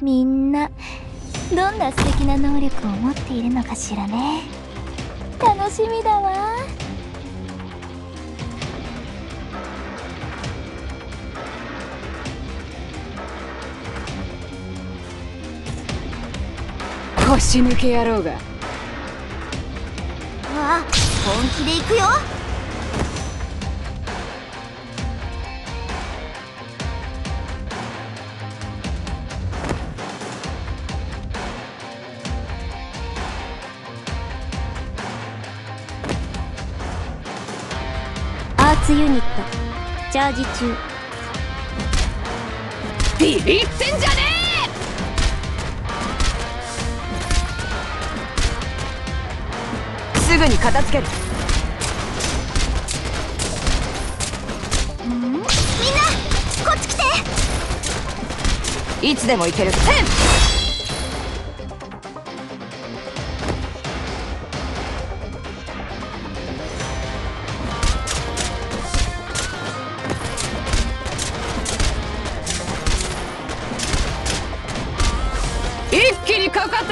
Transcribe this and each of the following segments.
みんなどんな素敵な能力を持っているのかしらね。楽しみだわ。腰抜け野郎が。わあ本気で行くよユニットチャージ中。ビビってんじゃねえ。すぐに片付ける。みんなこっち来て。いつでも行ける。一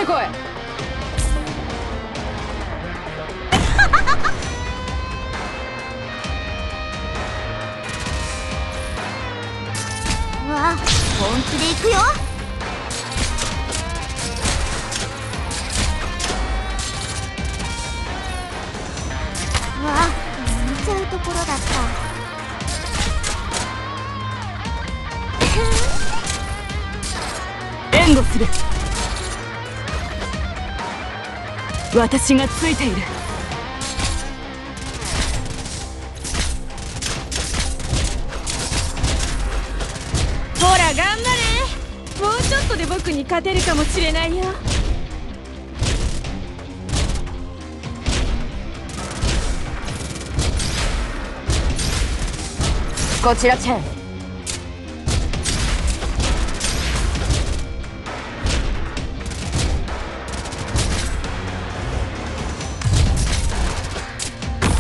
ってこい わあ本気で行くよ。わあ見ちゃうところだった。援護する私がついている。ほら頑張れ。もうちょっとで僕に勝てるかもしれないよ。こちらチェン。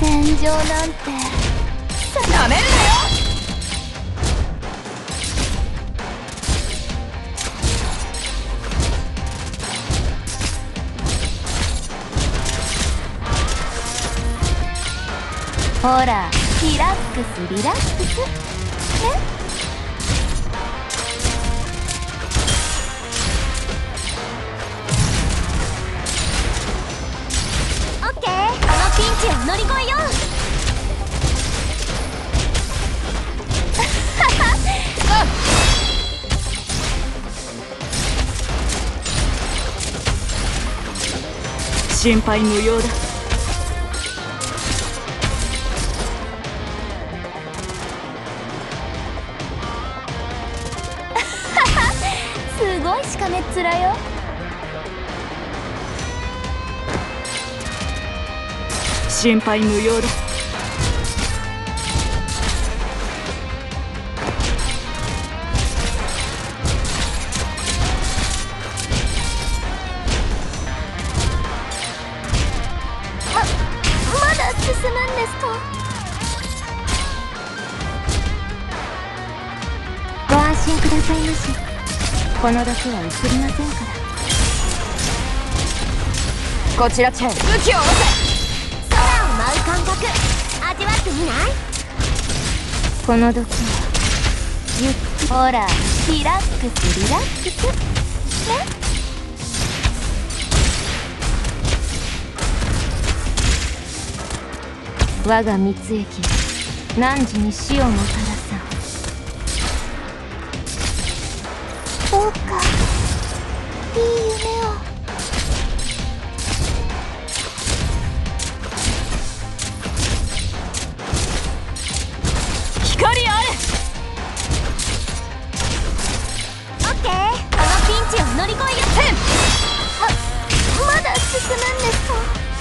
戦場なんて。なめるなよ！ほらリラックスリラックス。ね乗り越えよう。心配無用だ。すごいしかめっ面よ心配無用だ。まだ進むんですか？ご安心くださいまし。この毒は移りませんから。こちらチェン武器を下ろせこの毒はゆっくりほらリラックスリラックスね。我が蜜液。汝に死をもたらさん。そうか。いい夢まだ進むんですか？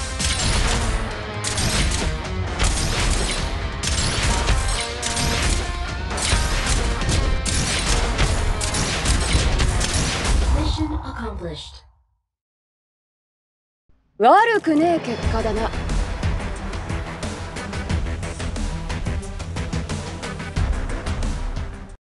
悪くねえ結果だな。